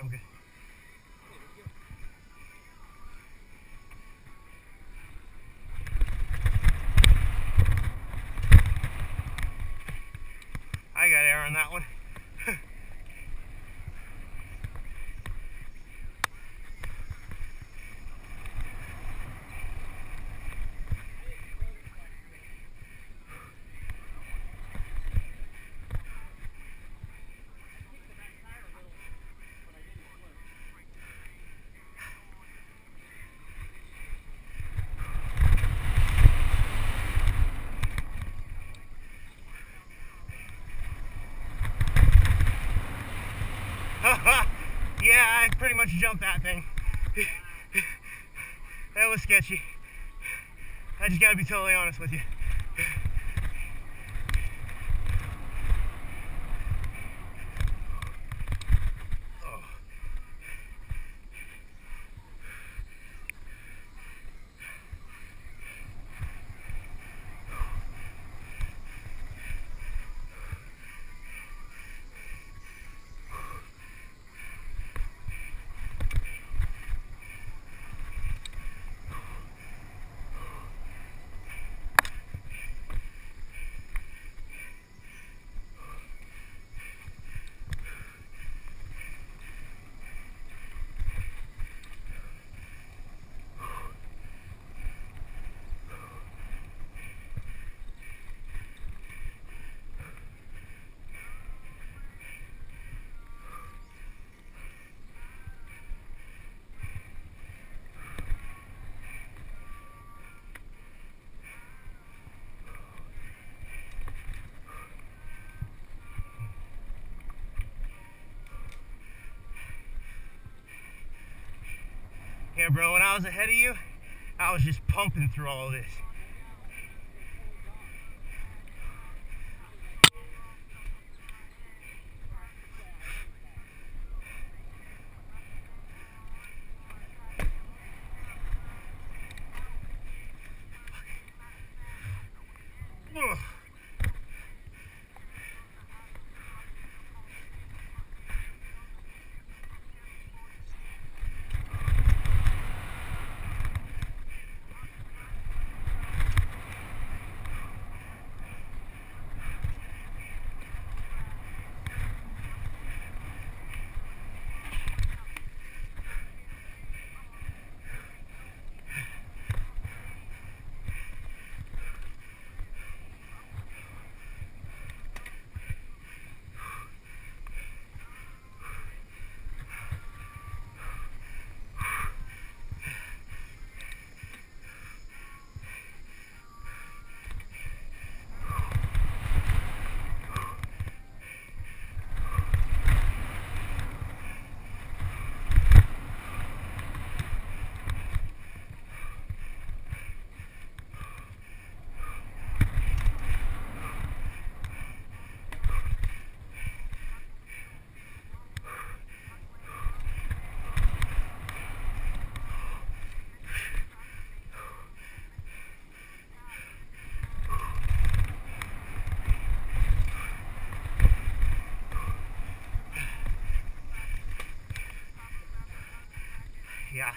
I'm good. I got air on that one. yeah, I pretty much jumped that thing. that was sketchy. I just gotta be totally honest with you. Yeah, bro, when I was ahead of you, I was just pumping through all this. Ugh. ja.